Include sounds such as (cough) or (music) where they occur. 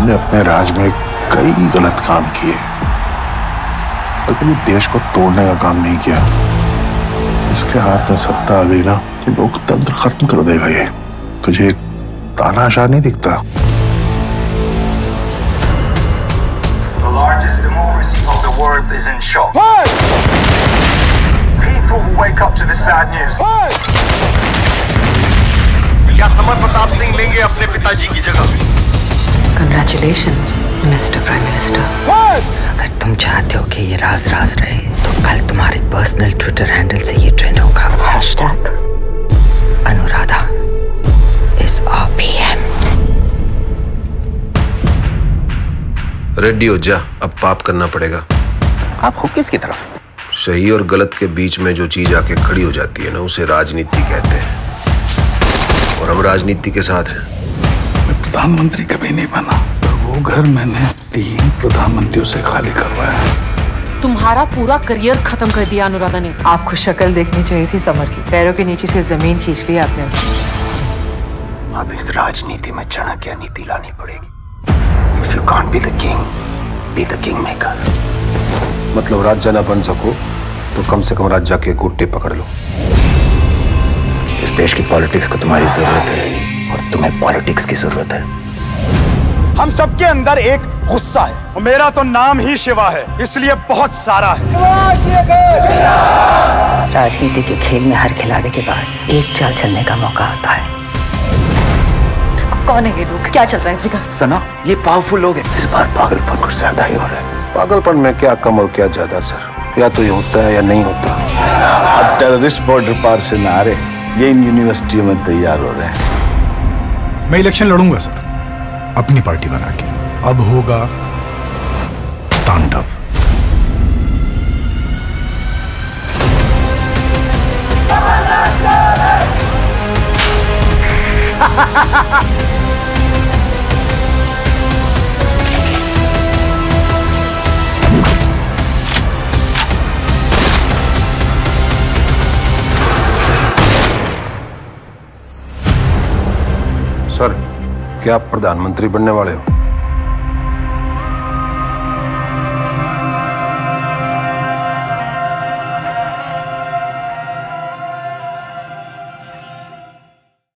हमने अपने राज में कई गलत काम किए। लेकिन देश को तोड़ने का काम नहीं किया। इसके हाथ में सत्ता आ गई ना तो लोकतंत्र खत्म कर देगा ये तुझे एक तानाशाह नहीं दिखता। The largest democracy of the world is in shock. People who wake up to this sad news. क्या समर प्रताप सिंह लेंगे अपने पिताजी की जगह। Congratulations, Mr. Prime Minister. अगर तुम चाहते हो कि ये राज राज रहे तो कल तुम्हारे पर्सनल ट्विटर हैंडल से ये ट्रेंड होगा। Hashtag Anuradha is our PM Reddy हो जा अब पाप करना पड़ेगा। आप हो किसकी तरफ़? सही और गलत के बीच में जो चीज़ आके खड़ी हो जाती है ना उसे राजनीति कहते हैं। और हम राजनीति के साथ हैं। मैं प्रधानमंत्री कभी नहीं बना। पर वो घर मैंने तीन प्रधानमंत्रियों से खाली करवाया तुम्हारा पूरा करियर खत्म कर दिया अनुराधा ने। आपको शक्ल देखनी चाहिए थी समर की। पैरों के नीचे से ज़मीन खींच ली आपने उसकी अब इस राजनीति में चाणक्य नीति लानी पड़ेगी? If you can't be the king be the king maker मतलब राज्य ना बन सको तो कम से कम राज्य के गुट्टे पकड़ लो। इस देश की पॉलिटिक्स को तुम्हारी ज़रूरत है। तुम्हें पॉलिटिक्स की ज़रूरत है। हम सबके अंदर एक गुस्सा है। और मेरा तो नाम ही शिवा है इसलिए बहुत सारा है। राजनीति के खेल में हर खिलाड़ी के पास एक चाल चलने का मौका आता है। कौन है ये लोग? क्या चल रहा है जगह? सना ये पावरफुल लोग हैं। इस बार पागलपन कुछ ज़्यादा ही हो रहा है। पागलपन में क्या कम और क्या ज़्यादा सर? या तो ये होता है या नहीं होता। अब टेररिस्ट बॉर्डर पार से ना आ रहे ये इन यूनिवर्सिटियों में तैयार हो रहे हैं। मैं इलेक्शन लड़ूँगा सर। अपनी पार्टी बना के। अब होगा तांडव। (laughs) सर क्या आप प्रधानमंत्री बनने वाले हो?